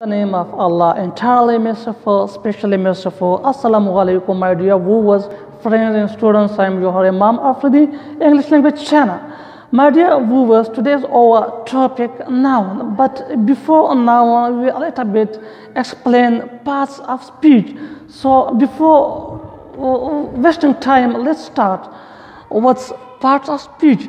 the name of Allah, entirely merciful, specially merciful. Assalamu alaikum, my dear viewers, friends, and students. I am your Imam Afridi, English language channel. My dear viewers, today is our topic noun, but before noun, we a little bit explain parts of speech. So before uh, uh, wasting time, let's start. What's parts of speech?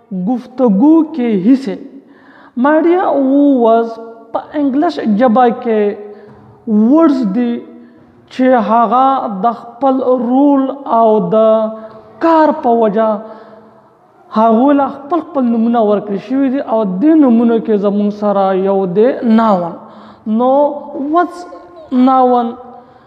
ګفتګو کې هیڅې ماډیا وو واز په انګلیش جبا کې ورز دی چې هغه د خپل رول او د کار په وجه هغه لا خپل خپل نمونه ورکړي شوی دی او د نمونه کې زمون سره یو دی ناون نو واتس ناون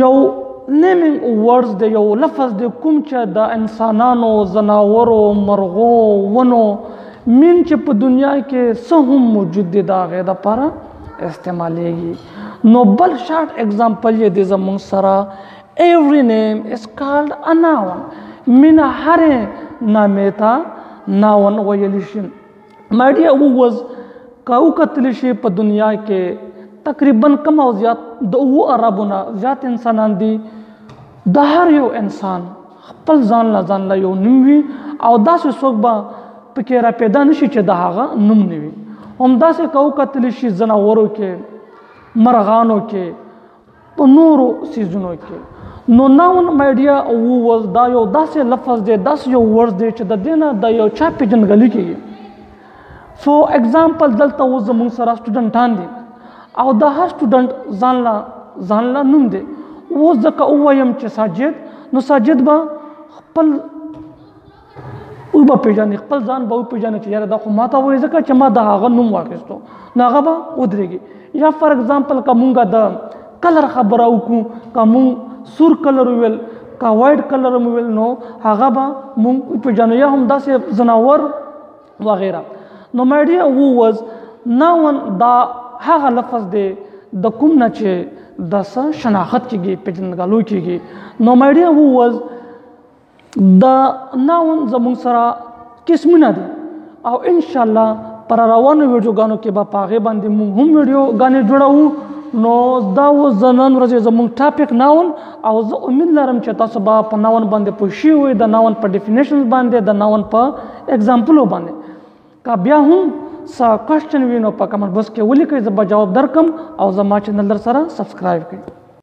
یو نیمینګ ورډز د یو لفظ د کوم چې د انسانانو زناورو مرغو ونو مین چې په دنیا کې څه هم موجود دي د هغې دپاره استعمالیږي نو بل شارټ اګزامپل یې دی زموږ سره ایوری نیم از کالډ ا ناون مینه هرې نامې ته ناون ویلی شي ماډیا ووز کاو کتل شي په دنیا کې تقریبا کم او زیات د وو عربونه زیات انسانان دي د هر یو انسان خپل ځان لا ځان لا یو نوم وي او داسې څوک به پکې را پیدا نشي چې د هغه نوم نه وي هم داسې کاو کتل شي زناورو کې مرغانو کې په نورو سیزونو کې نو ناون میډیا او وز دا یو داسې لفظ دی داسې یو ورز دی چې د دینه د یو چا پیژندګلوي کوي فو اگزامپل دلته اوس زموږ سره سټوډنټان دي او دا هر سټوډنټ ځان لا ځان لا نوم دی اوس ځکه ووایم چې ساجد نو ساجد به خپل او به پیژنې خپل ځان به پیژنې چې یاره دا خو ماته وایي ځکه چې ما د هغه نوم واخیستو نو هغه به ودرېږي یا فار اگزامپل که مونږه د کلر خبره وکړو که مونږ سور کلر ویل که وایډ کلر مو ویل نو هغه به مونږ پیژنو یا هم داسې ځناور وغیره نو مای ډیر وو واز ناون دا هغه لفظ دی د کوم نه چې د شناخت کېږي پیژندګلو کېږي نو مای ډیر وو واز د ناون زموږ سره قسمونه دي او ان شاء الله پر روانو ویډیوګانو کې به پاغه باندې موږ هم ویډیوګانې جوړو نو دا و زنن ورځ زموږ ټاپک ناون او زه امید لرم چې تاسو به په ناون باندې پوښي وي د ناون په ډیفینیشنز باندې د ناون په اگزامپلو باندې که بیا هم سا کوشچن وینو په کمنټ باکس کې ولیکئ زه به جواب درکم او زما چینل در سره سبسکرایب کړئ